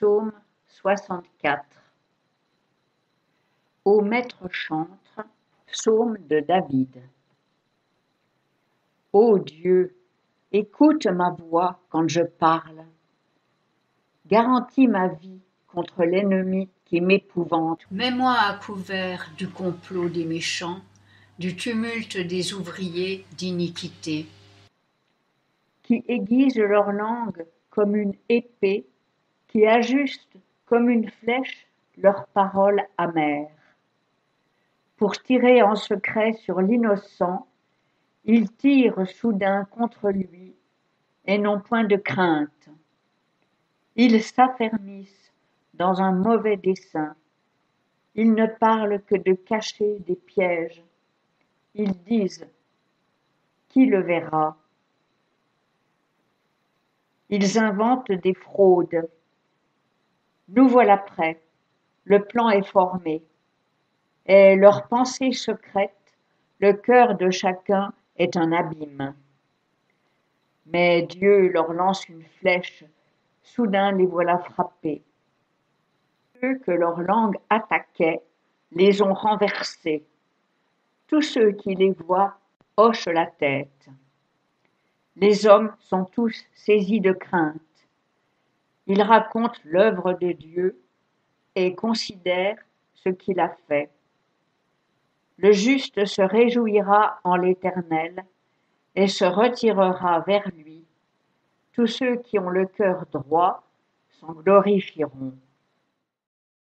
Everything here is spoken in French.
Psaume 64 Ô maître chantre, psaume de David. Ô Dieu, écoute ma voix quand je parle. Garantis ma vie contre l'ennemi qui m'épouvante. Mets-moi à couvert du complot des méchants, du tumulte des ouvriers d'iniquité. Qui aiguisent leur langue comme une épée, qui ajustent comme une flèche leurs paroles amères. Pour tirer en secret sur l'innocent, ils tirent soudain contre lui et n'ont point de crainte. Ils s'affermissent dans un mauvais dessein. Ils ne parlent que de cacher des pièges. Ils disent Qui le verra? Ils inventent des fraudes. Nous voilà prêts. Le plan est formé. Et leur pensée secrète, le cœur de chacun est un abîme. Mais Dieu leur lance une flèche, soudain les voilà frappés. Ceux que leur langue attaquait les ont renversés. Tous ceux qui les voient hochent la tête. Les hommes sont tous saisis de crainte. Ils racontent l'œuvre de Dieu et considèrent ce qu'il a fait. Le juste se réjouira en l'Éternel et se retirera vers lui. Tous ceux qui ont le cœur droit s'en glorifieront.